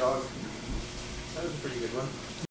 dog. That was a pretty good one.